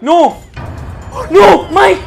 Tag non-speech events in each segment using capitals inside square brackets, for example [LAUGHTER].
¡No! ¡No! ¡Mike!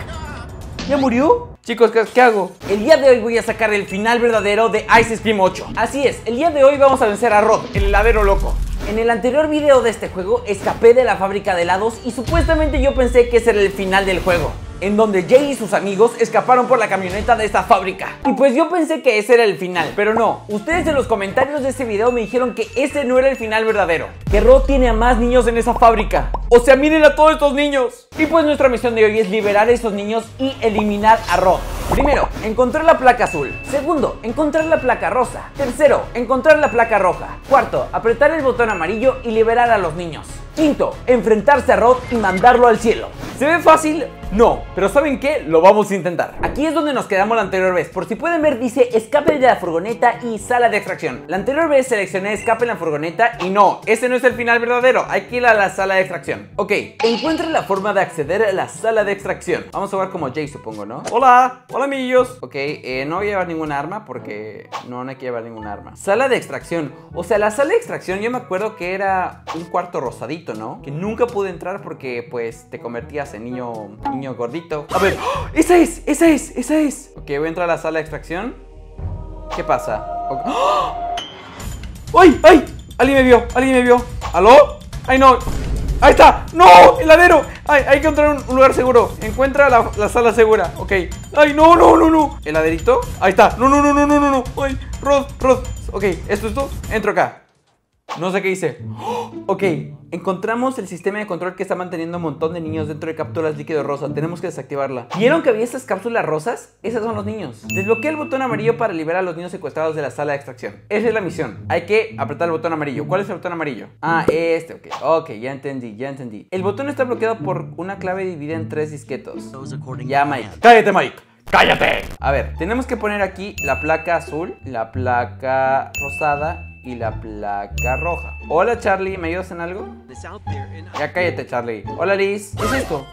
¿Ya murió? Chicos, ¿qué, hago? El día de hoy voy a sacar el final verdadero de Ice Scream 8 Así es, el día de hoy vamos a vencer a Rod, el heladero loco en el anterior video de este juego escapé de la fábrica de helados y supuestamente yo pensé que ese era el final del juego en donde Jay y sus amigos escaparon por la camioneta de esta fábrica. Y pues yo pensé que ese era el final, pero no. Ustedes en los comentarios de este video me dijeron que ese no era el final verdadero. Que Rod tiene a más niños en esa fábrica. O sea, miren a todos estos niños. Y pues nuestra misión de hoy es liberar a esos niños y eliminar a Rod. Primero, encontrar la placa azul. Segundo, encontrar la placa rosa. Tercero, encontrar la placa roja. Cuarto, apretar el botón amarillo y liberar a los niños. Quinto, enfrentarse a Rod y mandarlo al cielo. ¿Se ve fácil? No, pero ¿saben qué? Lo vamos a intentar. Aquí es donde nos quedamos la anterior vez. Por si pueden ver, dice escape de la furgoneta y sala de extracción. La anterior vez seleccioné escape en la furgoneta y no, ese no es el final verdadero. Hay que ir a la sala de extracción. Ok, encuentre la forma de acceder a la sala de extracción. Vamos a jugar como Jay, supongo, ¿no? Hola, hola amigos. Ok, eh, no voy a llevar ningún arma porque no, no hay que llevar ningún arma. Sala de extracción. O sea, la sala de extracción yo me acuerdo que era un cuarto rosadito, Que nunca pude entrar porque pues te convertías en niño, niño gordito. A ver, ¡oh! esa es, esa es, esa es. Ok, voy a entrar a la sala de extracción. ¿Qué pasa? Ok. ¡Oh! ¡Ay, ay! Alguien me vio, alguien me vio. ¿Aló? ¡Ay, no! ¡Ahí está! ¡No! ¡Heladero! Ay, hay que encontrar un lugar seguro. Encuentra la, la, sala segura. Ok. ¡Ay, no, no, no, no! ¿Heladerito? Ahí está. No, no, no, no, no, no, no. ¡Ay! Rod, Rod. Ok, esto, esto. Entro acá. No sé qué hice. ¡Oh! Ok, encontramos el sistema de control que está manteniendo un montón de niños dentro de cápsulas líquido rosa. Tenemos que desactivarla. ¿Vieron que había estas cápsulas rosas? Esas son los niños. Desbloquea el botón amarillo para liberar a los niños secuestrados de la sala de extracción. Esa es la misión. Hay que apretar el botón amarillo. ¿Cuál es el botón amarillo? Ah, este, ok. Ok, ya entendí, ya entendí. El botón está bloqueado por una clave dividida en tres disquetos. Ya, Mike. ¡Cállate, Mike! ¡Cállate! A ver, tenemos que poner aquí la placa azul, la placa rosada y la placa roja. Hola Charlie, ¿me ayudas en algo? Ya cállate Charlie. Hola Liz, ¿qué es esto?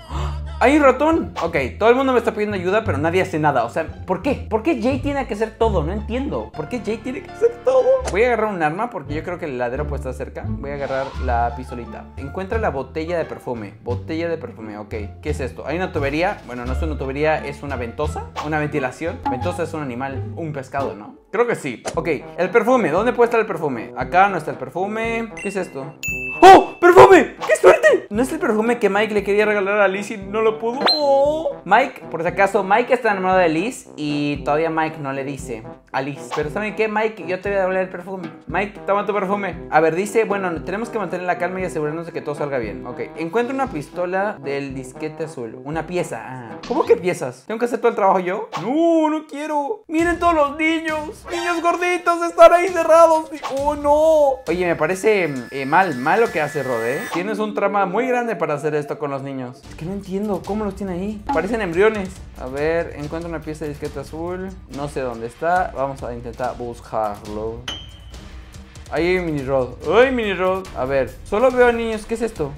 ¡Hay un ratón! Ok, todo el mundo me está pidiendo ayuda, pero nadie hace nada. O sea, ¿por qué? ¿Por qué Jay tiene que hacer todo? No entiendo. ¿Por qué Jay tiene que hacer todo? Voy a agarrar un arma porque yo creo que el heladero puede estar cerca. Voy a agarrar la pistolita. Encuentra la botella de perfume. Botella de perfume, ok. ¿Qué es esto? Hay una tubería. Bueno, no es una tubería, es una ventosa. Una ventilación. Ventosa es un animal, un pescado, ¿no? Creo que sí. Ok, el perfume. ¿Dónde puede estar el perfume? Acá no está el perfume. ¿Qué es esto? ¡Oh! ¡Perfume! ¡Qué suerte! ¿No es el perfume que Mike le quería regalar a Liz y no lo pudo? Mike, por si acaso, Mike está enamorado de Liz y todavía Mike no le dice a Liz. Pero ¿saben qué, Mike? Yo te voy a devolver el perfume. Mike, toma tu perfume. A ver, dice, bueno, tenemos que mantener la calma y asegurarnos de que todo salga bien. Ok, encuentra una pistola del disquete azul. Una pieza. Ah. ¿Cómo que piezas? ¿Tengo que hacer todo el trabajo yo? No, no quiero. Miren todos los niños. Niños gorditos están ahí cerrados. Oh, no. Oye, me parece eh, mal, mal lo que hace Rode. ¿eh? Tienes un trama muy grande para hacer esto con los niños. Es que no entiendo cómo los tiene ahí. Parecen embriones. A ver, encuentro una pieza de disquete azul. No sé dónde está. Vamos a intentar buscarlo. Ahí hay mini rod. ¡Ay, mini rod! A ver, solo veo niños. ¿Qué es esto?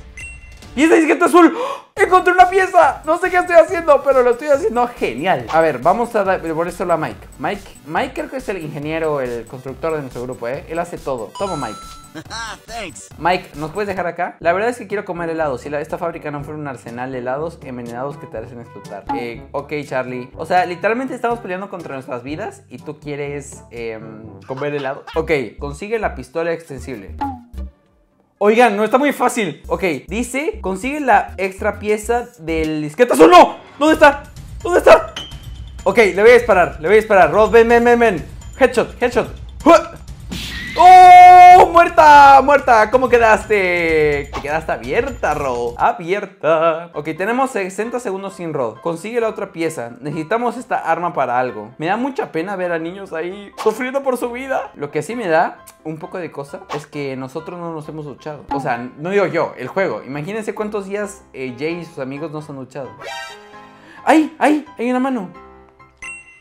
¡Pieza de disquete azul! ¡Encontré una pieza! No sé qué estoy haciendo, pero lo estoy haciendo genial. A ver, vamos a devolvérselo a Mike. Mike, Mike creo que es el ingeniero, el constructor de nuestro grupo, ¿eh? Él hace todo. Toma, Mike. [LAUGHS] Mike, ¿nos puedes dejar acá? La verdad es que quiero comer helado. Si la, esta fábrica no fuera un arsenal de helados envenenados que te hacen explotar. Eh, ok, Charlie. O sea, literalmente estamos peleando contra nuestras vidas y tú quieres eh, comer helado. Ok, consigue la pistola extensible. Oigan, no está muy fácil. Ok, dice, consigue la extra pieza del disquete azul. ¡No! ¿Dónde está? ¿Dónde está? Ok, le voy a disparar, le voy a disparar. Rod, ven, ven, ven, ven. Headshot, headshot. ¡Oh! ¡Muerta! ¡Muerta! ¿Cómo quedaste? Te quedaste abierta, Rod. Abierta. Ok, tenemos 60 segundos sin Rod. Consigue la otra pieza. Necesitamos esta arma para algo. Me da mucha pena ver a niños ahí sufriendo por su vida. Lo que sí me da un poco de cosa es que nosotros no nos hemos luchado. O sea, no digo yo, el juego. Imagínense cuántos días eh, Jay y sus amigos no se han luchado. ¡Ay! ¡Ay! Hay una mano.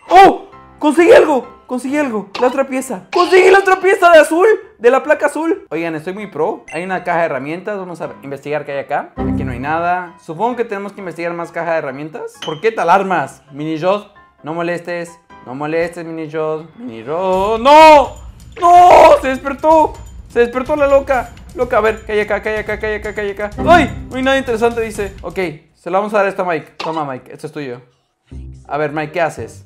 ¡Oh! ¡Conseguí algo! Conseguí algo. La otra pieza. ¡Conseguí la otra pieza de azul! De la placa azul. Oigan, estoy muy pro. Hay una caja de herramientas. Vamos a investigar qué hay acá. Aquí no hay nada. Supongo que tenemos que investigar más caja de herramientas. ¿Por qué tal armas? Mini Jod, no molestes. No molestes, Mini Jod. Mini Jod. ¡No! ¡No! Se despertó. Se despertó la loca. Loca, a ver, ¿qué hay acá? ¿Qué hay acá? ¿Qué hay acá? ¿Qué hay acá? ¡Ay! No hay nada interesante, dice. Ok, Se lo vamos a dar a Mike. Toma, Mike, esto es tuyo. A ver, Mike, ¿qué haces?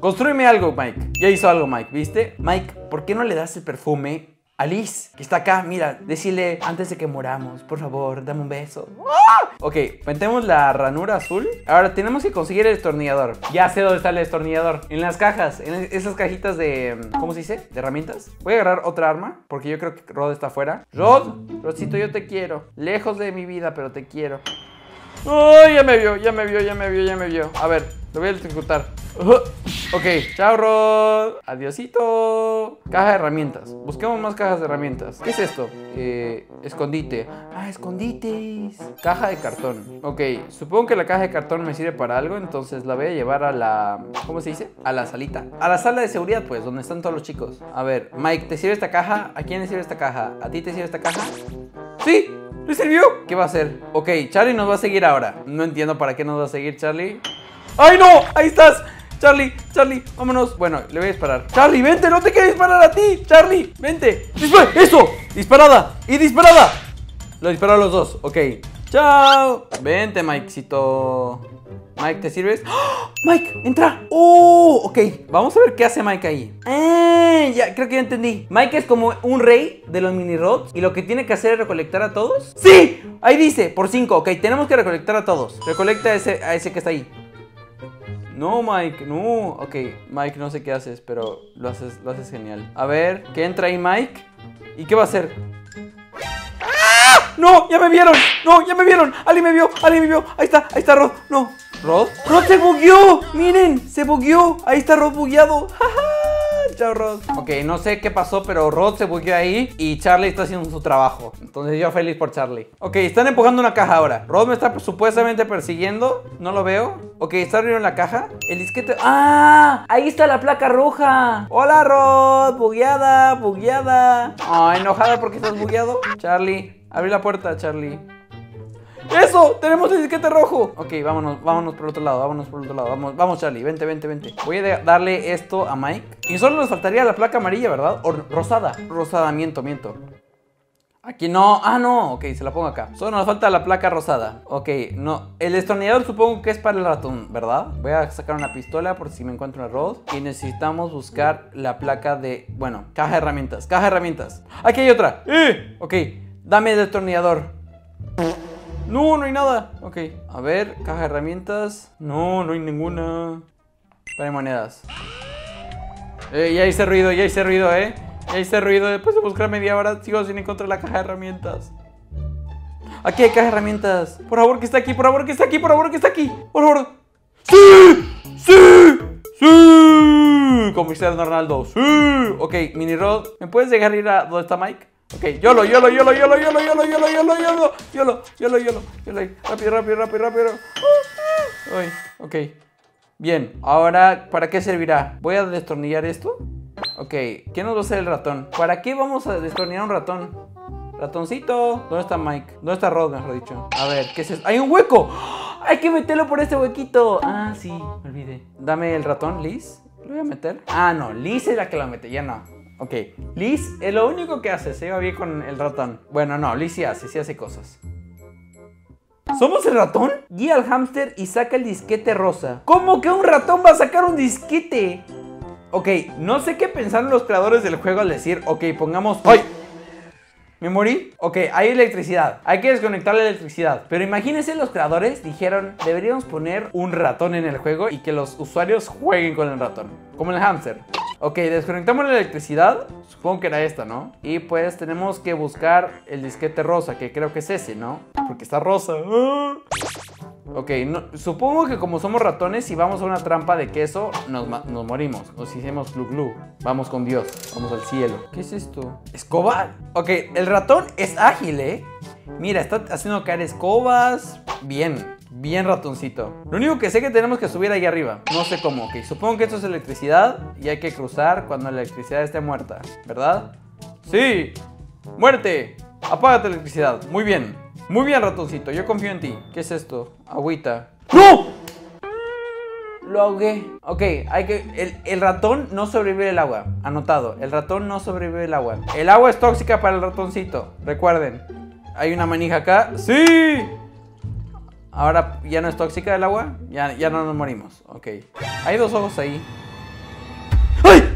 Construyeme algo, Mike. Ya hizo algo, Mike, ¿viste? Mike, ¿por qué no le das el perfume a Liz, que está acá, mira, decirle antes de que moramos, por favor, dame un beso. ¡Ah! Ok, metemos la ranura azul. Ahora tenemos que conseguir el destornillador. Ya sé dónde está el destornillador. En las cajas, en esas cajitas de. ¿Cómo se dice? De herramientas. Voy a agarrar otra arma, porque yo creo que Rod está afuera. Rod, Rodcito, yo te quiero. Lejos de mi vida, pero te quiero. ¡Oh! Ya me vio, ya me vio, ya me vio, ya me vio. A ver, lo voy a ejecutar. [LAUGHS] Ok, chao Rod. Adiosito. Caja de herramientas. Busquemos más cajas de herramientas. ¿Qué es esto? Eh, escondite. Ah, escondites. Caja de cartón. Ok, supongo que la caja de cartón me sirve para algo, entonces la voy a llevar a la... ¿Cómo se dice? A la salita. A la sala de seguridad, pues, donde están todos los chicos. A ver, Mike, ¿te sirve esta caja? ¿A quién le sirve esta caja? ¿A ti te sirve esta caja? ¡Sí! ¿Le sirvió? ¿Qué va a hacer? Ok, Charlie nos va a seguir ahora. No entiendo para qué nos va a seguir Charlie. ¡Ay, no! ¡Ahí estás! Charlie, Charlie, vámonos. Bueno, le voy a disparar. Charlie, vente, no te quiero disparar a ti. Charlie, vente. ¡Eso! ¡Disparada! ¡Y disparada! Lo disparó a los dos. Ok. ¡Chao! Vente, Mikecito. Mike, ¿te sirves? ¡Oh! Mike, entra. ¡Oh! Ok, vamos a ver qué hace Mike ahí. Eh, ya, creo que ya entendí. Mike es como un rey de los mini rods y lo que tiene que hacer es recolectar a todos. ¡Sí! Ahí dice, por 5. Ok, tenemos que recolectar a todos. Recolecta a ese, a ese que está ahí. No, Mike, no. Ok, Mike, no sé qué haces, pero lo haces, lo haces genial. A ver, ¿qué entra ahí, Mike? ¿Y qué va a hacer? ¡Ah! ¡No! ¡Ya me vieron! ¡No! ¡Ya me vieron! ¡Ali me vio! ¡Ali me vio! ¡Ahí está! ¡Ahí está Rod! ¡No! ¿Rod? ¡Rod se bugueó! ¡Miren! ¡Se bugueó! ¡Ahí está Rod bugueado! [LAUGHS] ¡Ja, ja! Chao, Rod. Ok, no sé qué pasó, pero Rod se bugueó ahí y Charlie está haciendo su trabajo. Entonces yo feliz por Charlie. Ok, están empujando una caja ahora. Rod me está supuestamente persiguiendo. No lo veo. Ok, está abriendo la caja. El disquete. ¡Ah! Ahí está la placa roja. Hola, Rod. Bugueada, bugueada. Ah, enojada porque estás bugueado. Charlie, abre la puerta, Charlie. ¡Eso! ¡Tenemos el disquete rojo! Ok, vámonos, vámonos por el otro lado, vámonos por el otro lado. Vamos, vamos, Charlie, vente, vente, vente. Voy a darle esto a Mike. Y solo nos faltaría la placa amarilla, ¿verdad? O rosada. Rosada, miento, miento. Aquí no, ah no, ok, se la pongo acá Solo nos falta la placa rosada Ok, no, el destornillador supongo que es para el ratón, ¿verdad? Voy a sacar una pistola por si me encuentro un error Y necesitamos buscar la placa de, bueno, caja de herramientas Caja de herramientas, aquí hay otra ¡Eh! Ok, dame el destornillador No, no hay nada Ok, a ver, caja de herramientas No, no hay ninguna Hay monedas eh, ya hice ruido, ya hice ruido, eh ya hice ruido, después de buscar media hora sigo sin encontrar la caja de herramientas. Aquí hay caja de herramientas. Por favor, que está aquí, por favor, que está aquí, por favor, que está aquí. Por favor. ¡Sí! ¡Sí! ¡Sí! Como Ronaldo. ¡Sí! Ok, Mini Rod, ¿me puedes dejar ir a donde está Mike? Ok, yolo, yolo, yolo, yolo, yolo, yolo, yolo, yolo, yolo, yolo, yolo, yolo, yolo, rápido, rápido, rápido, rápido. Uy, ok. Bien, ahora, ¿para qué servirá? Voy a destornillar esto. Ok, ¿qué nos va a hacer el ratón? ¿Para qué vamos a destornillar un ratón? Ratoncito. ¿Dónde está Mike? ¿Dónde está Rod, mejor dicho? A ver, ¿qué es eso? ¡Hay un hueco! ¡Hay que meterlo por este huequito! Ah, sí, me olvidé. Dame el ratón, Liz. ¿Lo voy a meter? Ah, no, Liz es la que lo mete, ya no. Ok, Liz es lo único que hace, se va bien con el ratón. Bueno, no, Liz sí hace, sí hace cosas. ¿Somos el ratón? Guía al hámster y saca el disquete rosa. ¿Cómo que un ratón va a sacar un disquete? Ok, no sé qué pensaron los creadores del juego al decir, ok, pongamos... ¡Ay! ¿Me morí? Ok, hay electricidad. Hay que desconectar la electricidad. Pero imagínense los creadores dijeron, deberíamos poner un ratón en el juego y que los usuarios jueguen con el ratón. Como el hamster. Ok, desconectamos la electricidad. Supongo que era esta, ¿no? Y pues tenemos que buscar el disquete rosa, que creo que es ese, ¿no? Porque está rosa. ¡Ah! Ok, supongo que como somos ratones, si vamos a una trampa de queso, nos, morimos. Nos hicimos glu glu. Vamos con Dios, vamos al cielo. ¿Qué es esto? ¿Escoba? Ok, el ratón es ágil, ¿eh? Mira, está haciendo caer escobas. Bien, bien ratoncito. Lo único que sé que tenemos que subir ahí arriba. No sé cómo, ok. Supongo que esto es electricidad y hay que cruzar cuando la electricidad esté muerta, ¿verdad? ¡Sí! ¡Muerte! Apágate la electricidad. Muy bien. Muy bien, ratoncito, yo confío en ti. ¿Qué es esto? Agüita. ¡No! Lo ahogué. Ok, hay que. El, ratón no sobrevive el agua. Anotado. El ratón no sobrevive el agua. El agua es tóxica para el ratoncito. Recuerden. Hay una manija acá. ¡Sí! Ahora ya no es tóxica el agua. Ya, ya no nos morimos. Ok. Hay dos ojos ahí. ¡Ay!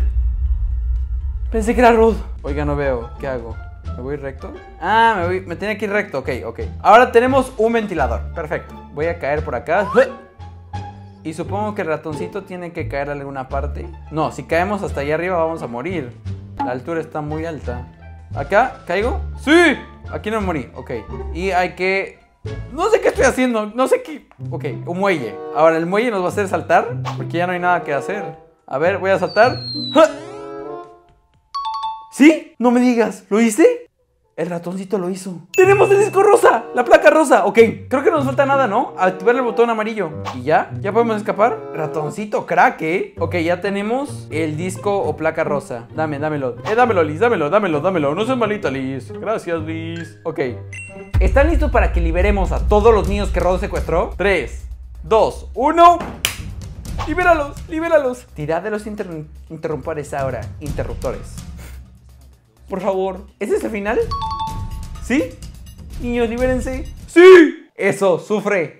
Pensé que era Ruth. Oiga, no veo. ¿Qué hago? ¿Me voy recto? Ah, me, voy, me tenía que ir recto. Ok, ok. Ahora tenemos un ventilador. Perfecto. Voy a caer por acá. Y supongo que el ratoncito tiene que caer a alguna parte. No, si caemos hasta allá arriba vamos a morir. La altura está muy alta. ¿Acá? ¿Caigo? ¡Sí! Aquí no morí. Ok. Y hay que... No sé qué estoy haciendo. No sé qué... Ok, un muelle. Ahora, el muelle nos va a hacer saltar. Porque ya no hay nada que hacer. A ver, voy a saltar. ¿Sí? No me digas. ¿Lo hice? El ratoncito lo hizo. ¡Tenemos el disco rosa! ¡La placa rosa! Ok, creo que no nos falta nada, ¿no? Activar el botón amarillo. ¿Y ya? ¿Ya podemos escapar? Ratoncito crack, ¿eh? Ok, ya tenemos el disco o placa rosa. Dame, dámelo. Eh, dámelo, Liz, dámelo, dámelo, dámelo. No seas malita, Liz. Gracias, Liz. Ok. ¿Están listos para que liberemos a todos los niños que Rod secuestró? 3, 2, 1... ¡Libéralos! ¡Libéralos! Tirad de los interruptores ahora. Interruptores. Por favor. ¿Ese es el final? ¿Sí? Niños, libérense. ¡Sí! Eso, sufre.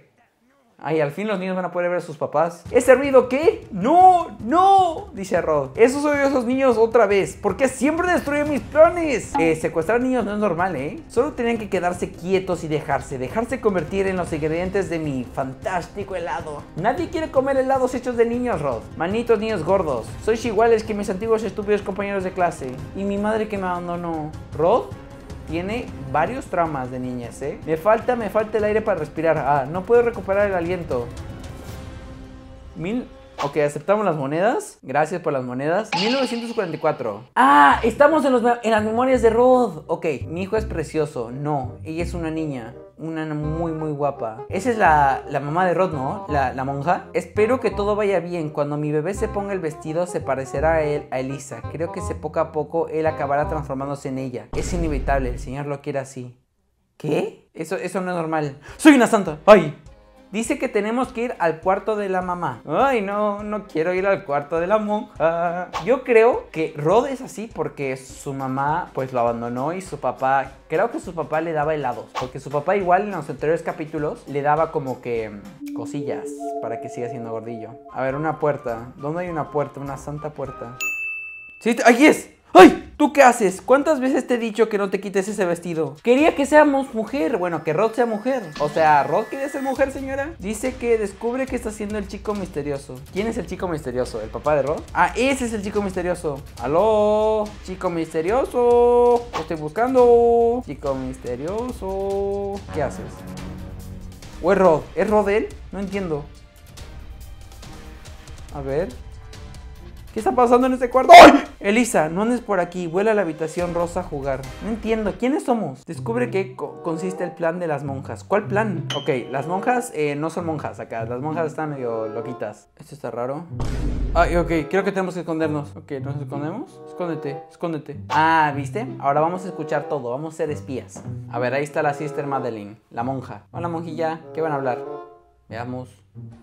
Ay, al fin los niños van a poder ver a sus papás. ¿Ese ruido qué? ¡No! ¡No! Dice Rod. Esos soy esos niños otra vez. ¿Por qué siempre destruyen mis planes? Eh, secuestrar niños no es normal, ¿eh? Solo tenían que quedarse quietos y dejarse. Dejarse convertir en los ingredientes de mi fantástico helado. Nadie quiere comer helados hechos de niños, Rod. Manitos niños gordos. Sois iguales que mis antiguos estúpidos compañeros de clase. Y mi madre que me abandonó. ¿Rod? Tiene varios traumas de niñez, ¿eh? Me falta, me falta el aire para respirar. Ah, no puedo recuperar el aliento. Mil... Ok, aceptamos las monedas. Gracias por las monedas. 1944. Ah, estamos en, las memorias de Rod. Ok, mi hijo es precioso. No, ella es una niña una muy muy guapa. Esa es la, mamá de Rod, ¿no? La, la, monja. Espero que todo vaya bien. Cuando mi bebé se ponga el vestido se parecerá a él, a Elisa. Creo que poco a poco él acabará transformándose en ella. Es inevitable, el Señor lo quiere así. ¿Qué? Eso, eso no es normal. ¡Soy una santa! ¡Ay! Dice que tenemos que ir al cuarto de la mamá. Ay, no, no quiero ir al cuarto de la monja. Yo creo que Rod es así porque su mamá pues lo abandonó y su papá, creo que su papá le daba helados. Porque su papá igual en los anteriores capítulos le daba como que mm, cosillas para que siga siendo gordillo. A ver, una puerta. ¿Dónde hay una puerta? Una santa puerta. Sí, ahí es. ¡Ay! ¿Tú qué haces? ¿Cuántas veces te he dicho que no te quites ese vestido? Quería que seamos mujer. Bueno, que Rod sea mujer. O sea, ¿Rod quiere ser mujer, señora? Dice que descubre que está siendo el chico misterioso. ¿Quién es el chico misterioso? ¿El papá de Rod? Ah, ese es el chico misterioso. ¡Aló! Chico misterioso. Lo estoy buscando. Chico misterioso. ¿Qué haces? ¿O es Rod? ¿Es Rod él? No entiendo. A ver. ¿Qué está pasando en este cuarto? ¡Ay! Elisa, no andes por aquí, vuela a la habitación rosa a jugar. No entiendo, ¿quiénes somos? Descubre qué consiste el plan de las monjas. ¿Cuál plan? Ok, las monjas eh, no son monjas acá, las monjas están medio loquitas. Esto está raro. Ay, ok, creo que tenemos que escondernos. Ok, ¿nos escondemos? Escóndete, escóndete. Ah, ¿viste? Ahora vamos a escuchar todo, vamos a ser espías. A ver, ahí está la sister Madeline, la monja. Hola monjilla, ¿qué van a hablar? Veamos.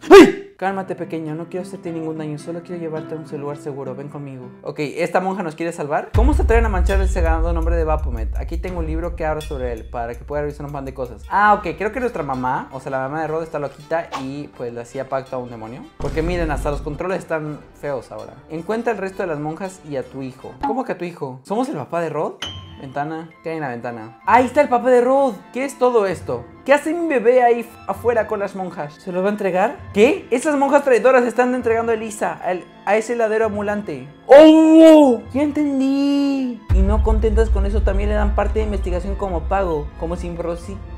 ¡Ay! Cálmate, pequeño, no quiero hacerte ningún daño, solo quiero llevarte a un lugar seguro, ven conmigo. Ok, ¿esta monja nos quiere salvar? ¿Cómo se atreven a manchar el sagrado nombre de Baphomet? Aquí tengo un libro que habla sobre él, para que pueda revisar un pan de cosas. Ah, ok, creo que nuestra mamá, o sea, la mamá de Rod está loquita y pues le hacía pacto a un demonio. Porque miren, hasta los controles están feos ahora. Encuentra el resto de las monjas y a tu hijo. ¿Cómo que a tu hijo? ¿Somos el papá de Rod? Ventana. ¿Qué hay en la ventana? Ahí está el papá de Rod. ¿Qué es todo esto? ¿Qué hace mi bebé ahí afuera con las monjas? ¿Se los va a entregar? ¿Qué? Esas monjas traidoras están entregando a Elisa, a ese ladero ambulante. ¡Oh! Ya entendí. Y no contentas con eso, también le dan parte de investigación como pago. Como si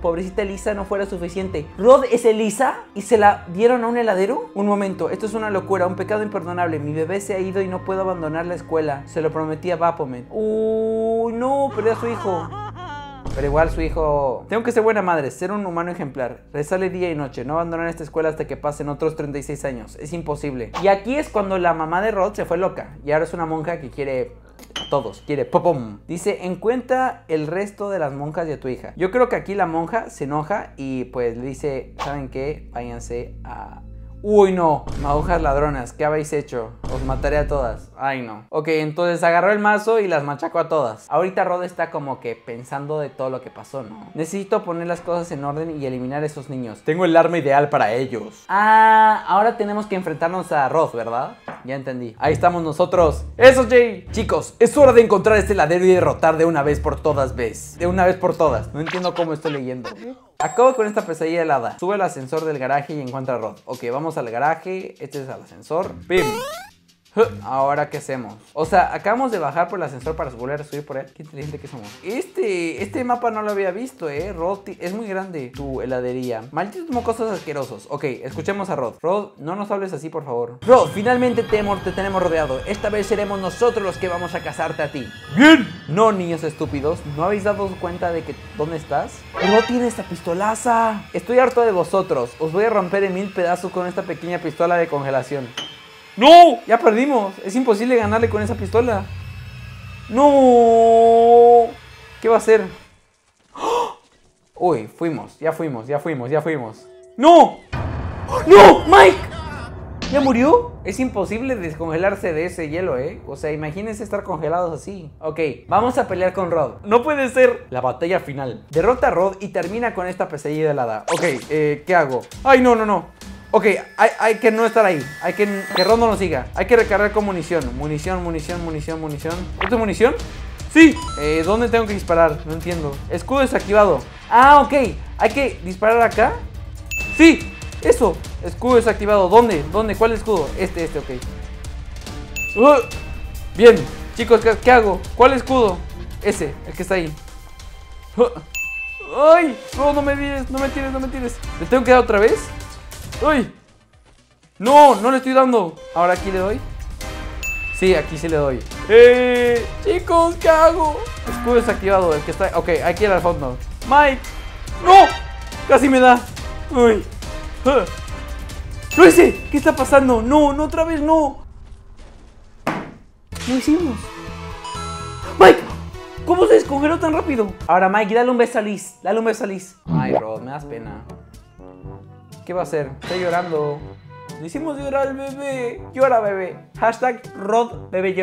pobrecita Elisa no fuera suficiente. ¿Rod es Elisa? ¿Y se la dieron a un heladero? Un momento, esto es una locura, un pecado imperdonable. Mi bebé se ha ido y no puedo abandonar la escuela. Se lo prometí a Baphomet. ¡Uy, no! Perdió a su hijo. Pero igual su hijo... Tengo que ser buena madre, ser un humano ejemplar. Rezarle día y noche, no abandonar esta escuela hasta que pasen otros 36 años. Es imposible. Y aquí es cuando la mamá de Rod se fue loca. Y ahora es una monja que quiere a todos, quiere popom. Dice, encuentra el resto de las monjas de tu hija. Yo creo que aquí la monja se enoja y pues le dice, ¿saben qué? Váyanse a Uy, no. Madujas ladronas, ¿qué habéis hecho? Os mataré a todas. Ay, no. Ok, entonces agarró el mazo y las machacó a todas. Ahorita Rod está como que pensando de todo lo que pasó, ¿no? Necesito poner las cosas en orden y eliminar a esos niños. Tengo el arma ideal para ellos. Ah, ahora tenemos que enfrentarnos a Rod, ¿verdad? Ya entendí. Ahí estamos nosotros. ¡Eso, Jay! Chicos, es hora de encontrar este ladero y derrotar de una vez por todas vez. De una vez por todas. No entiendo cómo estoy leyendo. Acabo con esta pesadilla helada. Sube al ascensor del garaje y encuentra a Rod. Ok, vamos al garaje. Este es el ascensor. ¡Pim! Ahora, ¿qué hacemos? O sea, acabamos de bajar por el ascensor para volver a subir por él. Qué inteligente que somos. Este, este mapa no lo había visto, ¿eh? Rod, es muy grande tu heladería. Malditos mocosos asquerosos. Ok, escuchemos a Rod. Rod, no nos hables así, por favor. Rod, finalmente te, te tenemos rodeado. Esta vez seremos nosotros los que vamos a casarte a ti. ¡Bien! No, niños estúpidos. ¿No habéis dado cuenta de que dónde estás? Rod tiene esta pistolaza. Estoy harto de vosotros. Os voy a romper en mil pedazos con esta pequeña pistola de congelación. ¡No! Ya perdimos. Es imposible ganarle con esa pistola. ¡No! ¿Qué va a hacer? Uy, fuimos, ya fuimos, ya fuimos, ya fuimos. ¡No! ¡No! ¡Mike! ¿Ya murió? Es imposible descongelarse de ese hielo, ¿eh? O sea, imagínense estar congelados así. Ok, vamos a pelear con Rod. No puede ser la batalla final. Derrota a Rod y termina con esta pesadilla helada. Ok, eh, ¿qué hago? ¡Ay, no, no, no! Ok, hay, que no estar ahí. Hay que que Ron no nos siga. Hay que recargar con munición. Munición, munición, munición, munición. ¿Esto es munición? Sí. Eh, ¿Dónde tengo que disparar? No entiendo. Escudo desactivado. Ah, ok. Hay que disparar acá. Sí. Eso. Escudo desactivado. ¿Dónde? ¿Dónde? ¿Cuál escudo? Este, este, ok. Uh, bien. Chicos, ¿qué, hago? ¿Cuál escudo? Ese, el que está ahí. Uh, ¡Ay! No, no me tires, no me tires, no me tires. ¿Le tengo que dar otra vez? ¡Uy! ¡No! ¡No le estoy dando! ¿Ahora aquí le doy? Sí, aquí sí le doy. ¡Eh! Chicos, ¿qué hago? Escudo desactivado, el que está... Ok, aquí era el fondo. ¡Mike! ¡No! Casi me da. ¡Uy! ¡Lo hice! ¿Qué está pasando? ¡No! ¡No otra vez! ¡No! Lo hicimos. ¡Mike! ¿Cómo se descongeló tan rápido? Ahora, Mike, dale un beso a Liz. Dale un beso a Liz. Ay, Rod, me das pena. ¿Qué va a hacer? Está llorando. Le hicimos llorar al bebé. Llora, bebé. Hashtag Rod Bebé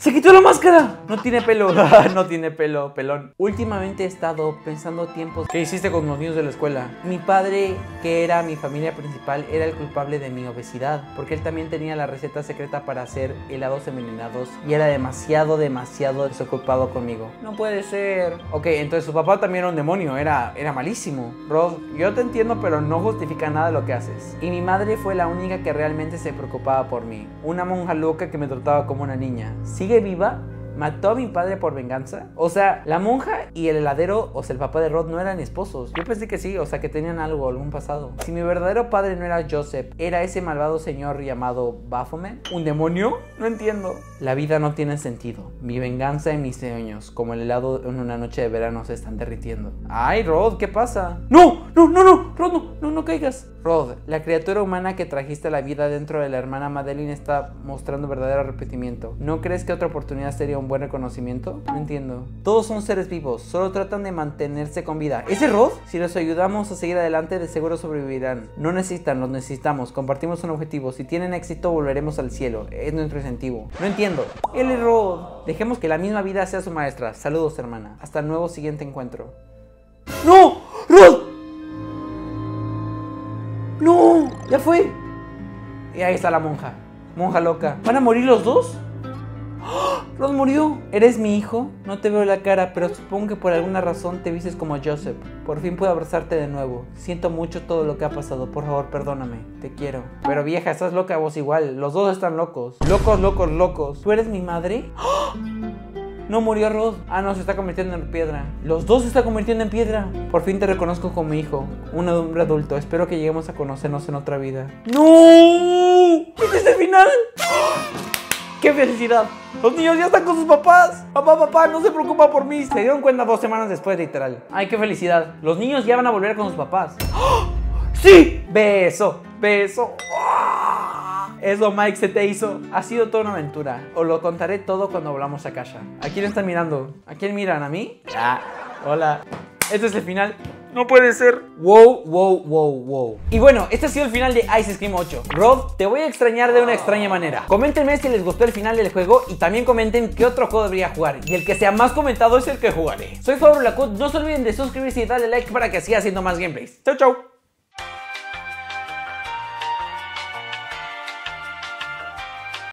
¡Se quitó la máscara! No tiene pelo. [LAUGHS] no tiene pelo, pelón. Últimamente he estado pensando tiempos. ¿Qué hiciste con los niños de la escuela? Mi padre, que era mi familia principal, era el culpable de mi obesidad. Porque él también tenía la receta secreta para hacer helados envenenados. Y era demasiado, demasiado desocupado conmigo. No puede ser. Ok, entonces su papá también era un demonio. Era, era malísimo. Rod, yo te entiendo, pero no justifica nada lo que haces. Y mi madre fue la única que realmente se preocupaba por mí. Una monja loca que me trataba como una niña. Sí viva mató a mi padre por venganza? O sea, la monja y el heladero, o sea, el papá de Rod no eran esposos. Yo pensé que sí, o sea, que tenían algo, algún pasado. Si mi verdadero padre no era Joseph, ¿era ese malvado señor llamado Baphomet? ¿Un demonio? No entiendo. La vida no tiene sentido. Mi venganza y mis sueños, como el helado en una noche de verano, se están derritiendo. Ay, Rod, ¿qué pasa? ¡No! ¡No, no, no! Rod, no, no, no caigas. Rod, la criatura humana que trajiste a la vida dentro de la hermana Madeline está mostrando verdadero arrepentimiento. ¿No crees que otra oportunidad sería un buen reconocimiento? No entiendo. Todos son seres vivos, solo tratan de mantenerse con vida. ¿Ese Rod? Si los ayudamos a seguir adelante, de seguro sobrevivirán. No necesitan, los necesitamos. Compartimos un objetivo. Si tienen éxito, volveremos al cielo. Es nuestro incentivo. No entiendo. Es Rod. Dejemos que la misma vida sea su maestra. Saludos, hermana. Hasta el nuevo siguiente encuentro. ¡No! ¡Rod! ¡No! ¡Ya fue! Y ahí está la monja. Monja loca. ¿Van a morir los dos? ¡Oh! Murió. ¿Eres mi hijo? No te veo la cara, pero supongo que por alguna razón te vistes como Joseph. Por fin puedo abrazarte de nuevo. Siento mucho todo lo que ha pasado. Por favor, perdóname. Te quiero. Pero vieja, estás loca vos igual. Los dos están locos. Locos, locos, locos. ¿Tú eres mi madre? ¡Oh! No murió Rod. Ah, no, se está convirtiendo en piedra. Los dos se están convirtiendo en piedra. Por fin te reconozco como hijo. Un hombre adulto. Espero que lleguemos a conocernos en otra vida. ¡No! ¿Este es el final? ¡Qué felicidad! Los niños ya están con sus papás. Papá, papá, no se preocupa por mí. Se dieron cuenta dos semanas después, literal. Ay, qué felicidad. Los niños ya van a volver con sus papás. ¡Sí! Beso, beso. Eso, Mike, se te hizo. Ha sido toda una aventura. Os lo contaré todo cuando volvamos a casa. ¿A quién están mirando? ¿A quién miran? ¿A mí? Ah, hola. Este es el final. No puede ser. Wow, wow, wow, wow. Y bueno, este ha sido el final de Ice Scream 8. Rod, te voy a extrañar de una extraña manera. Coméntenme si les gustó el final del juego y también comenten qué otro juego debería jugar. Y el que sea más comentado es el que jugaré. Soy Fabro Lacut, no se olviden de suscribirse y darle like para que siga haciendo más gameplays. Chau, chau.